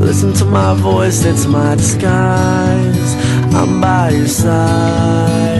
Listen to my voice, it's my disguise. I'm by your side.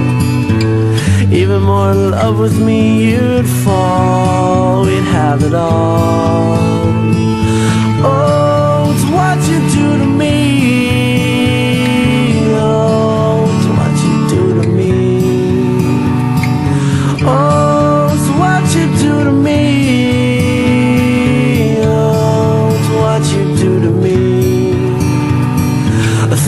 Even more in love with me, you'd fall. We'd have it all.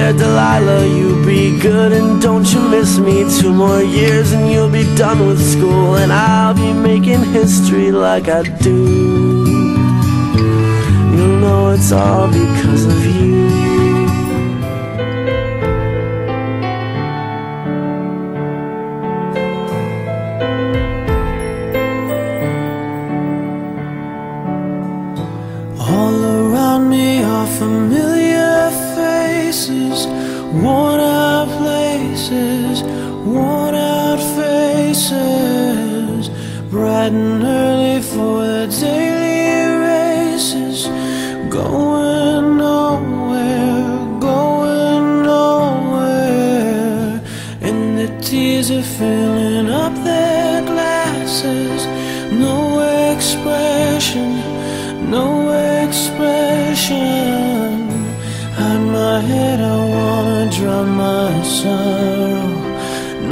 there, Delilah, you be good and don't you miss me. Two more years and you'll be done with school, and I'll be making history like I do. You'll know it's all because of you. All around me are familiar faces, worn out places, worn out faces, bright and early for the daily races, going nowhere, going nowhere, and the tears are filling up their glasses, no expression no expression. my sorrow.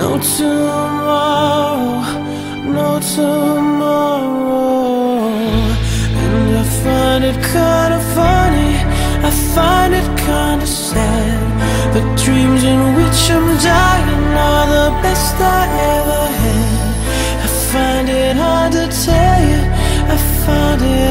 No tomorrow, no tomorrow. And I find it kinda funny, I find it kinda sad. The dreams in which I'm dying are the best I ever had. I find it hard to tell you, I find it.